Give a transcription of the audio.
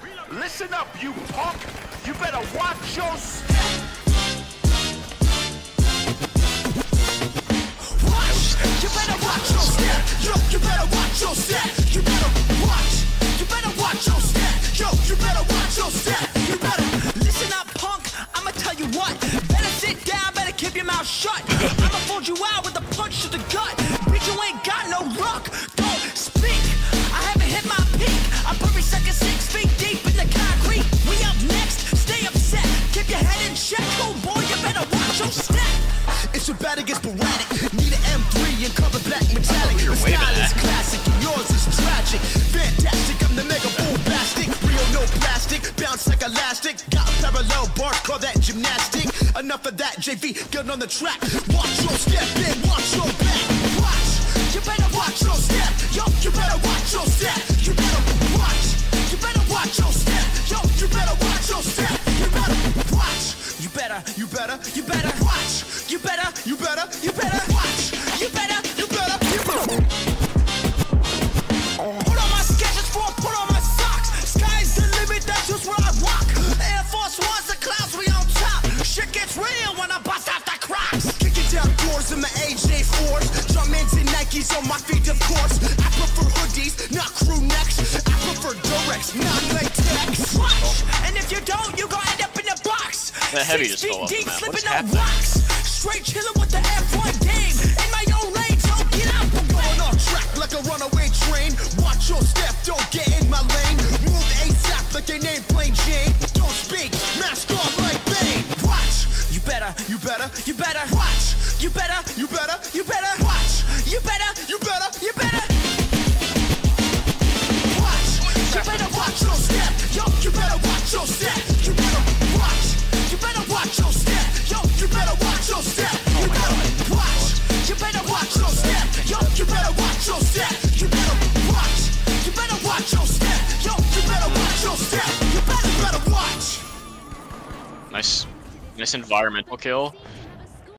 here. Listen up, you punk! You better watch your step! Watch! You better watch your step! Yo, you better watch your step! You better watch! You better watch your step! Yo, you better watch your step! You better listen up, punk! I'ma tell you what! Better sit down, better keep your mouth shut! I'ma fold you out with a punch to the gut! Bitch, you ain't got no luck! Your bad against sporadic. Need an M3 and cover black metallic. you're The style is classic yours is tragic. Fantastic, I'm the mega bombastic. Real no plastic, bounce like elastic. Got parallel bars, call that gymnastic. Enough of that, JV, get on the track. Watch your step You better, you better, watch. You better, you better, you better. Put on my Skechers for put on my socks. Sky's the limit, that's just where I walk. Air Force One's the clouds, we on top. Shit gets real when I bust out the crocs. Kicking down doors in my AJ fours. Jumpmans and Nikes on my feet, of course. I prefer hoodies, not crew necks. I prefer Durex, not latex. Watch, and if you don't, you gon' end up in the box. That heavy just fell off the map. What's happening? rocks. Straight chillin' with the F1 game. In my own lane, so get out the way. Going off track like a runaway train. Watch your step, don't get in my lane. Move ASAP like they name plain Jane. Don't speak, mask off like Bane. Watch, you better, you better, you better. Watch, you better, you better, you better. Watch, you better, you better, you better. Nice, nice environmental kill.